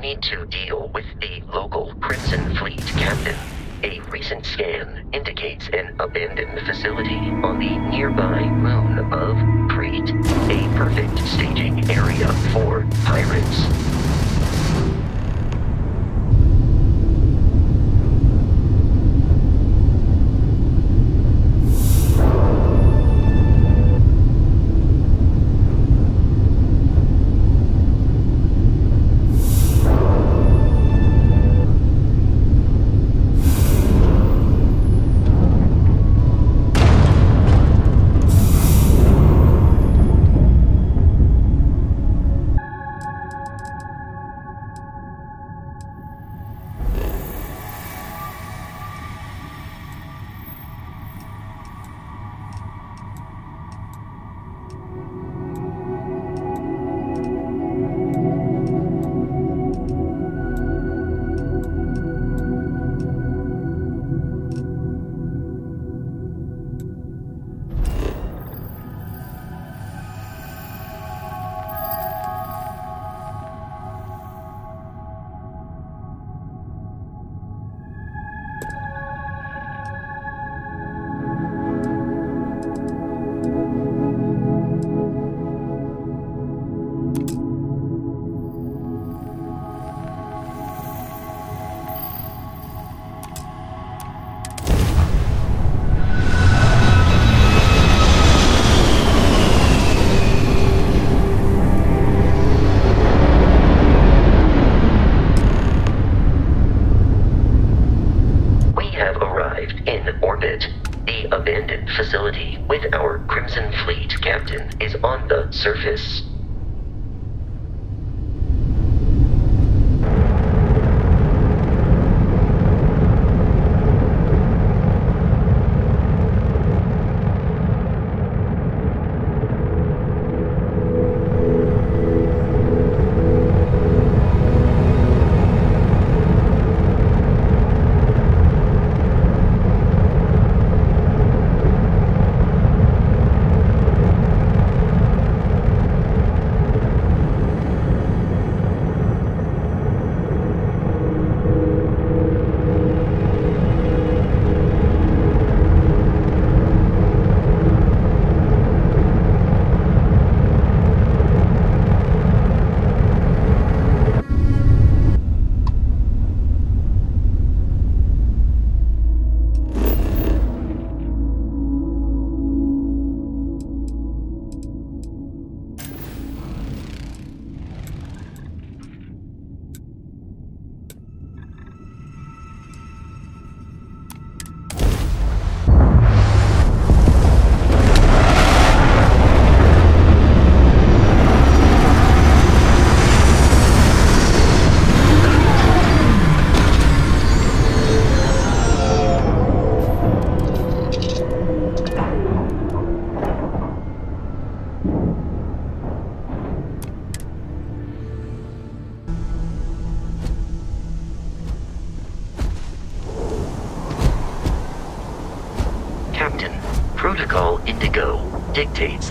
need to deal with the local Crimson Fleet captain. A recent scan indicates an abandoned facility on the nearby moon of Kreet, a perfect staging area for pirates.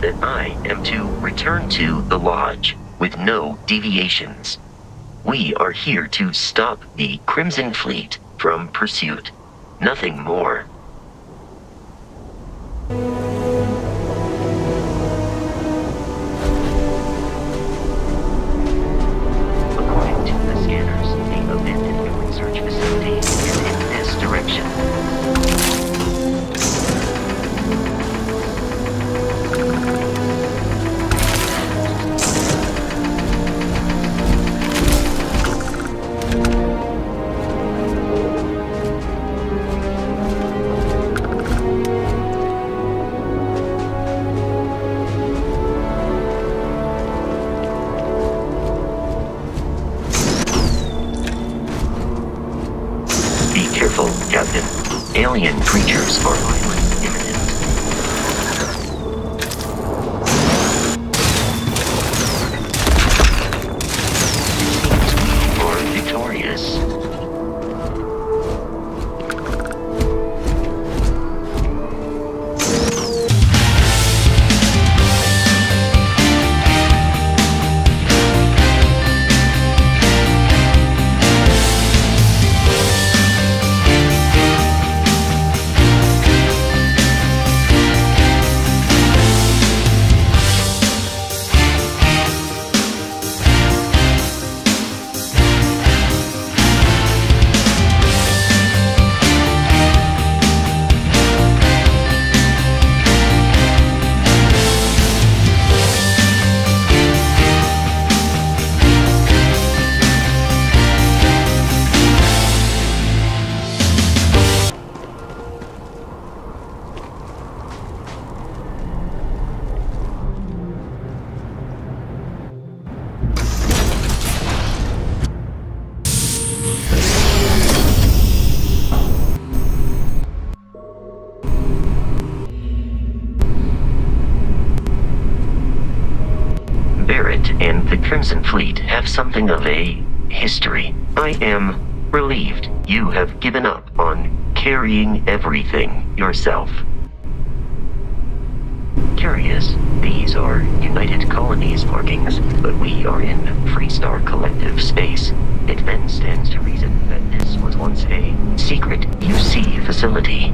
That I am to return to the Lodge with no deviations. We are here to stop the Crimson Fleet from pursuit. Nothing more. Carrying everything yourself. Curious, these are United Colonies markings, but we are in Freestar Collective space. It then stands to reason that this was once a secret UC facility.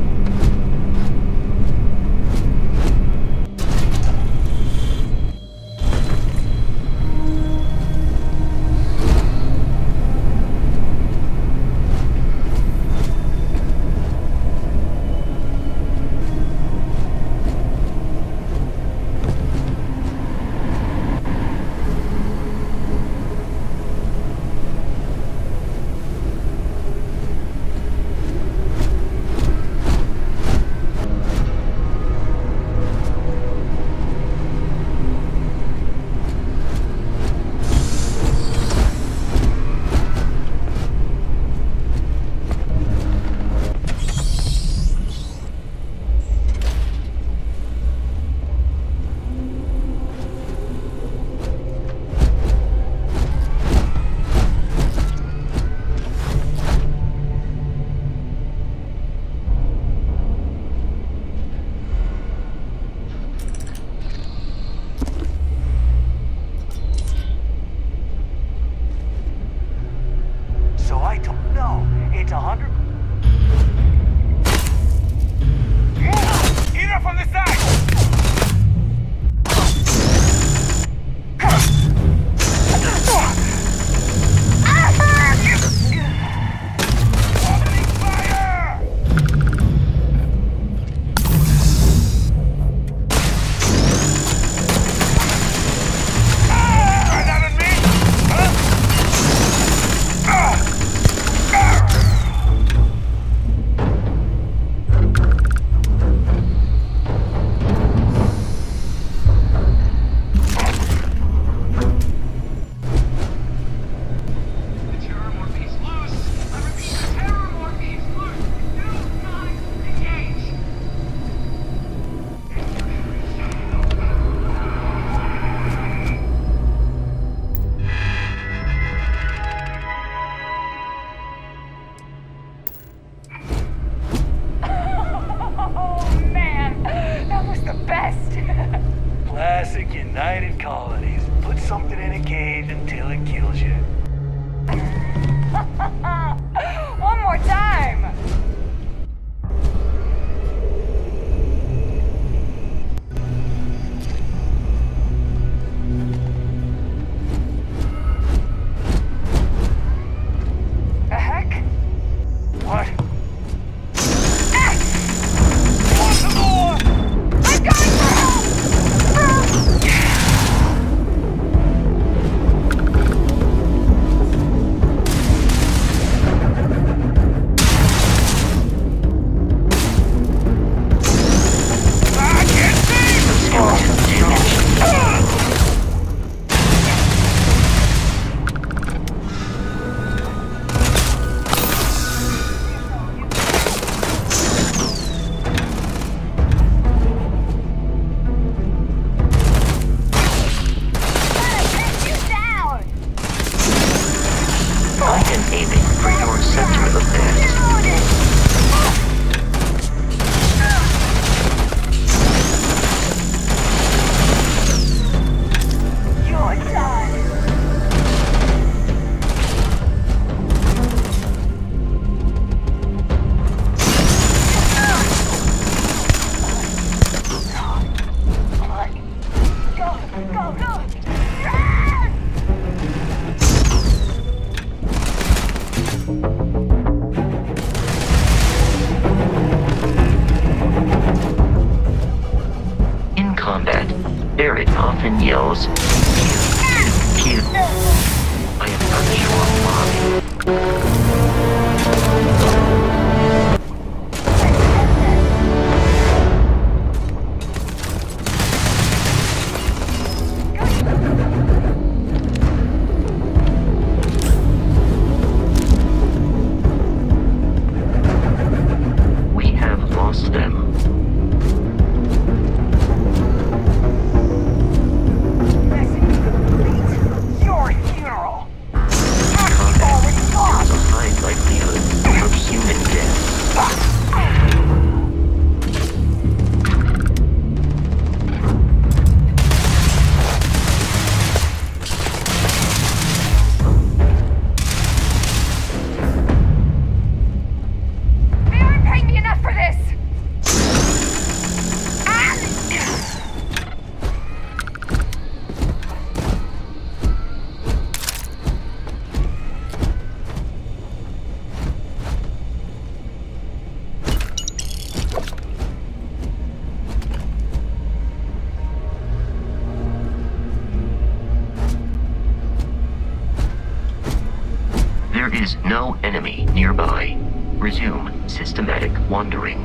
Resume systematic wandering.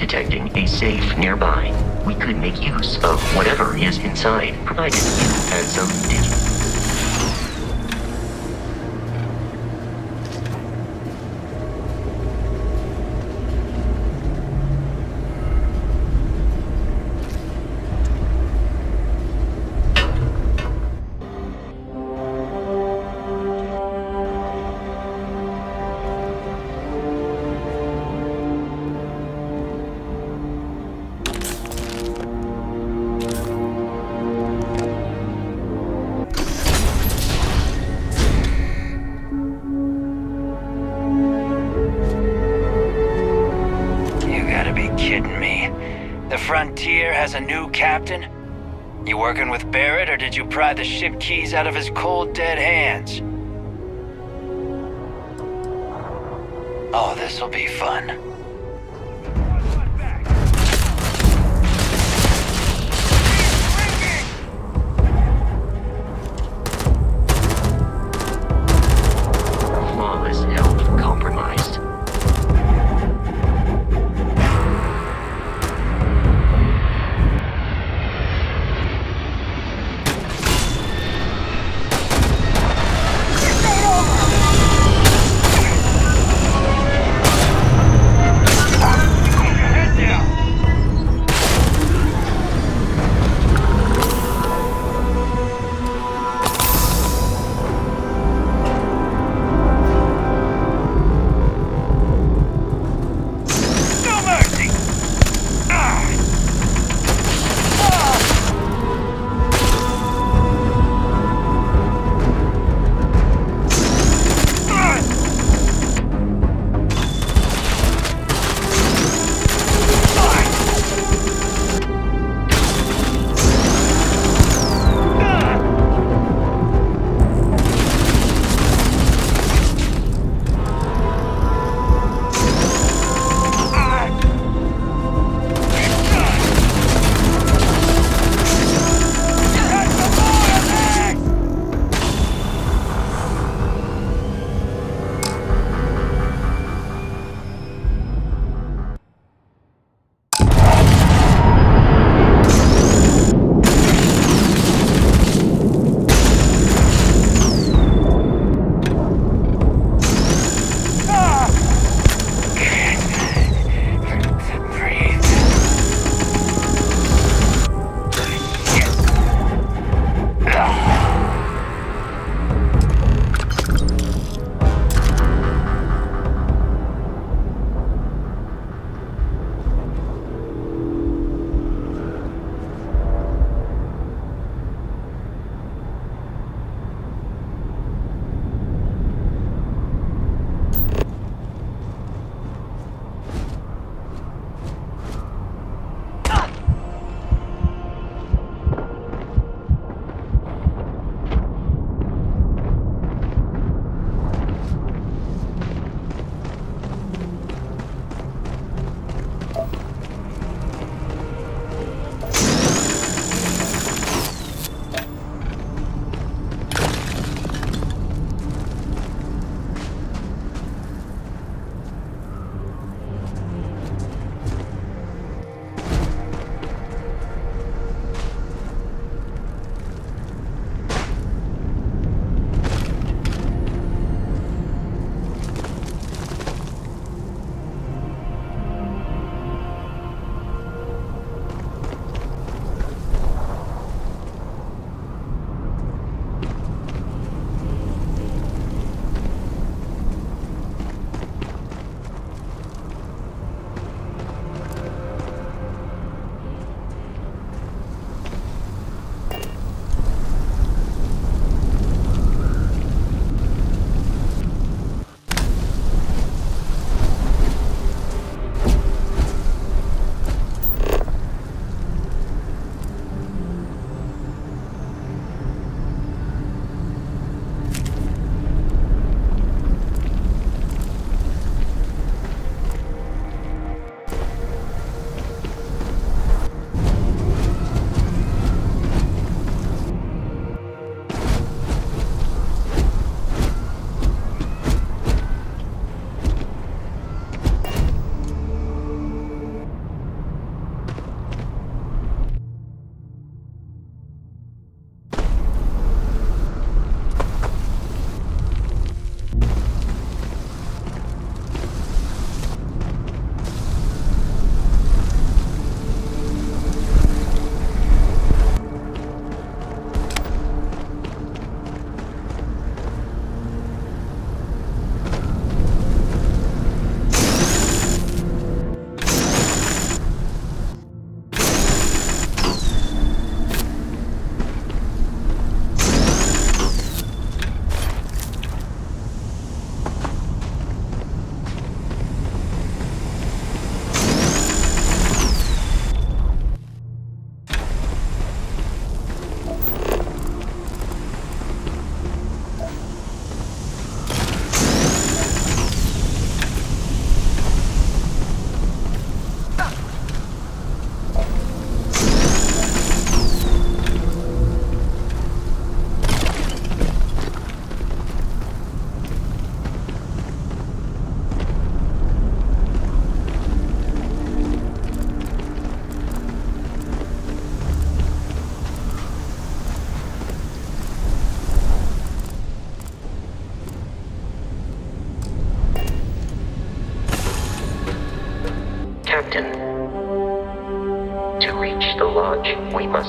Detecting a safe nearby. We could make use of whatever is inside, provided you had some has a new captain? You working with Barrett, or did you pry the ship keys out of his cold, dead hands? Oh, this'll be fun.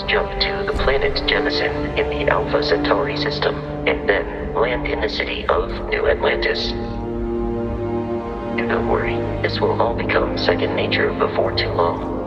Must jump to the planet Jemison in the Alpha Centauri system, and then land in the city of New Atlantis. And don't worry, this will all become second nature before too long.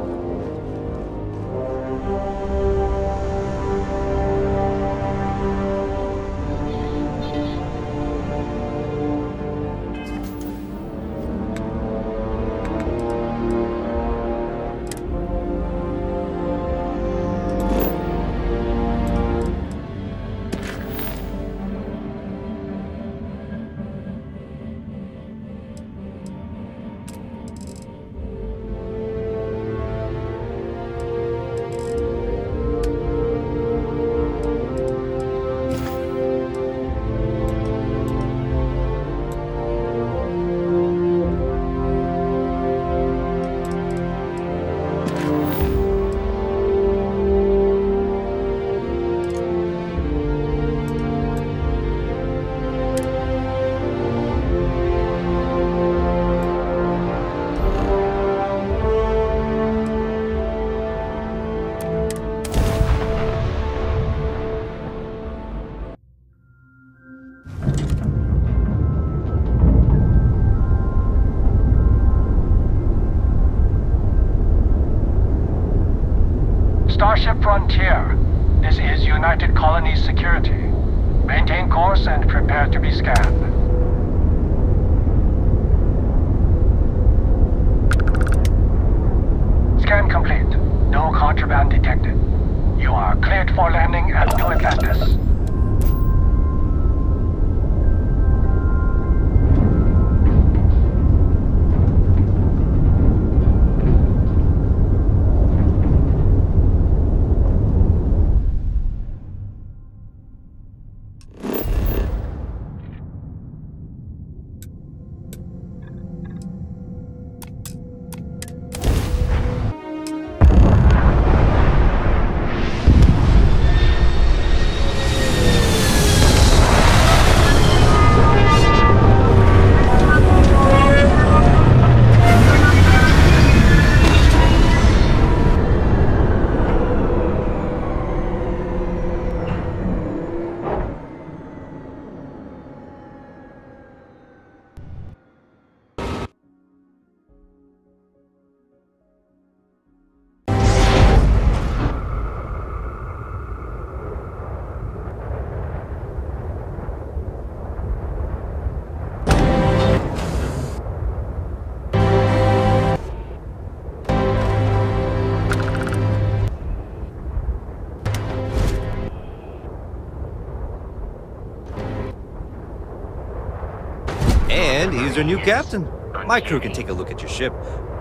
He's your new captain. My crew can take a look at your ship,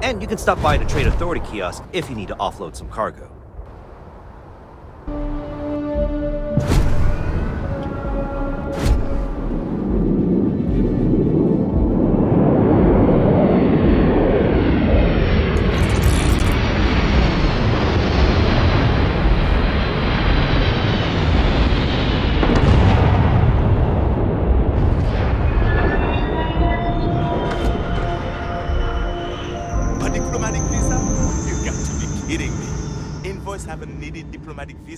and you can stop by the Trade Authority kiosk if you need to offload some cargo.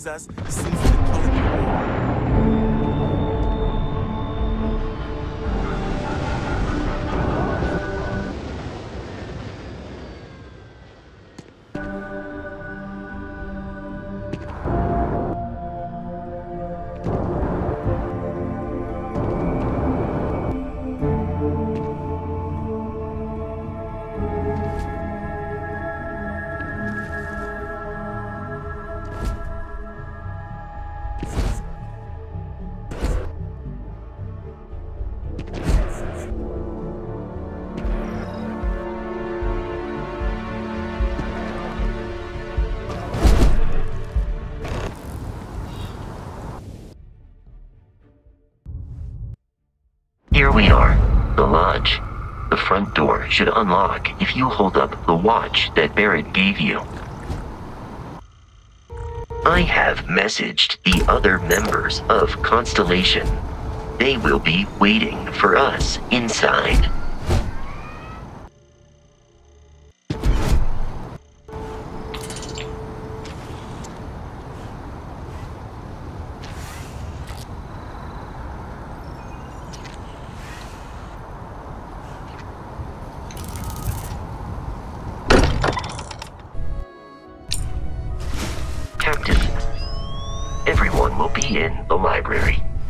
Diplomatic the lodge. The front door should unlock if you hold up the watch that Barrett gave you. I have messaged the other members of Constellation. They will be waiting for us inside.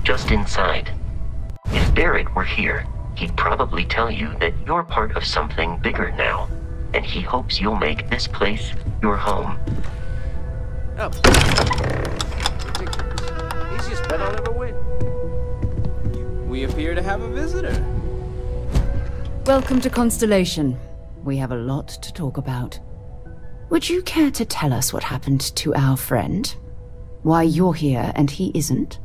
Just inside. If Barrett were here, he'd probably tell you that you're part of something bigger now, and he hopes you'll make this place your home. Oh. Easiest bet I'll ever win. We appear to have a visitor. Welcome to Constellation. We have a lot to talk about. Would you care to tell us what happened to our friend? Why you're here and he isn't?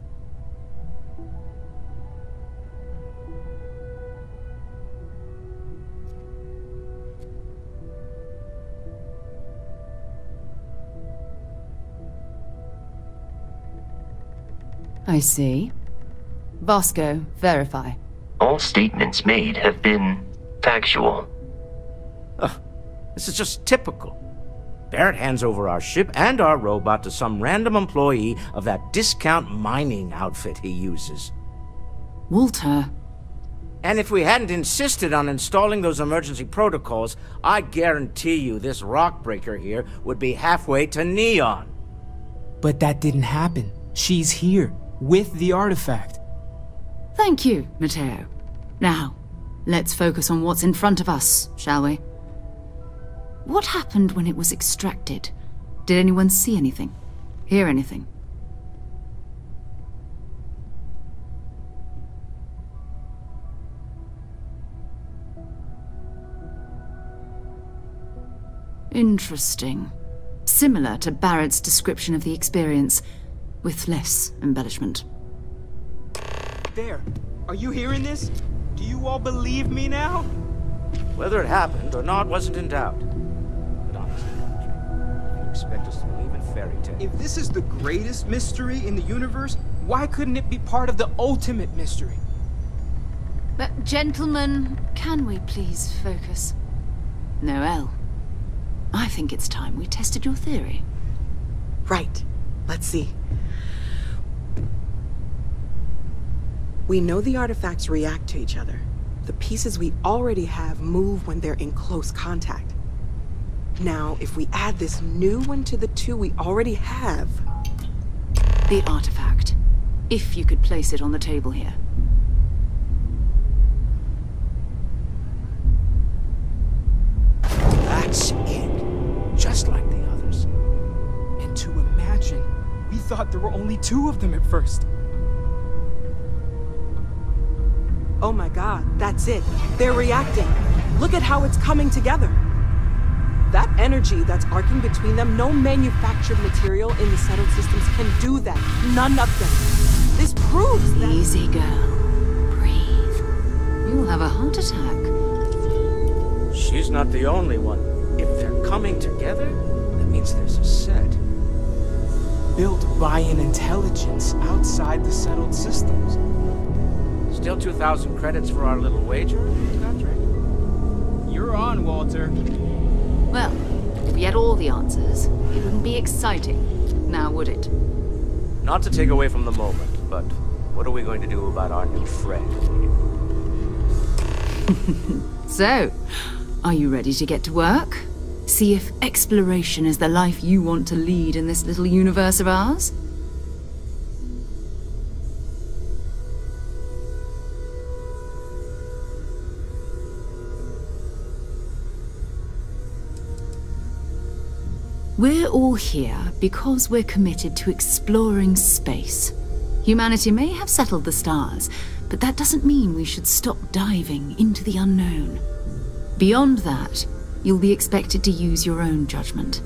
I see. Vasco, verify. All statements made have been factual. This is just typical. Barrett hands over our ship and our robot to some random employee of that discount mining outfit he uses. Walter. And if we hadn't insisted on installing those emergency protocols, I guarantee you this rock breaker here would be halfway to Neon. But that didn't happen. She's here, with the artifact. Thank you, Mateo. Now, let's focus on what's in front of us, shall we? What happened when it was extracted? Did anyone see anything? Hear anything? Interesting. Similar to Barrett's description of the experience, with less embellishment. There. Are you hearing this? Do you all believe me now? Whether it happened or not wasn't in doubt. Expect us to believe in fairy tales? If this is the greatest mystery in the universe, why couldn't it be part of the ultimate mystery? But, gentlemen, can we please focus? Noel, I think it's time we tested your theory. Right. Let's see. We know the artifacts react to each other. The pieces we already have move when they're in close contact. Now, if we add this new one to the two we already have... The artifact. If you could place it on the table here. That's it. Just like the others. And to imagine, we thought there were only two of them at first. Oh my god, that's it. They're reacting. Look at how it's coming together. That energy that's arcing between them, no manufactured material in the settled systems can do that. None of them. This proves that... Easy, girl. Breathe. You'll have a heart attack. She's not the only one. If they're coming together, that means there's a set. Built by an intelligence outside the settled systems. Still 2,000 credits for our little wager, Patrick? You're on, Walter. Well, if we had all the answers, it wouldn't be exciting. Now, would it? Not to take away from the moment, but what are we going to do about our new friend? So, are you ready to get to work? See if exploration is the life you want to lead in this little universe of ours? All here because we're committed to exploring space. Humanity may have settled the stars, but that doesn't mean we should stop diving into the unknown. Beyond that, you'll be expected to use your own judgment,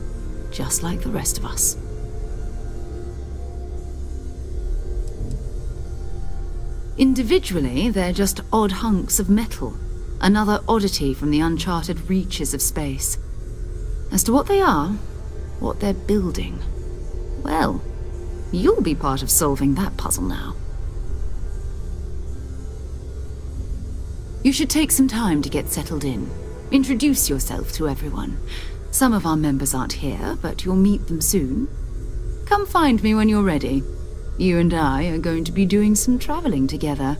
just like the rest of us. Individually, they're just odd hunks of metal, another oddity from the uncharted reaches of space. As to what they are, what they're building, well, you'll be part of solving that puzzle now. You should take some time to get settled in. Introduce yourself to everyone. Some of our members aren't here, but you'll meet them soon. Come find me when you're ready. You and I are going to be doing some traveling together.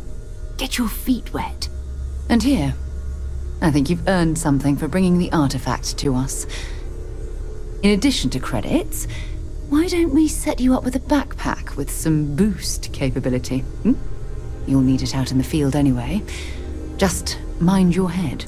Get your feet wet. And here, I think you've earned something for bringing the artifact to us. In addition to credits, why don't we set you up with a backpack with some boost capability? Hmm? You'll need it out in the field anyway. Just mind your head.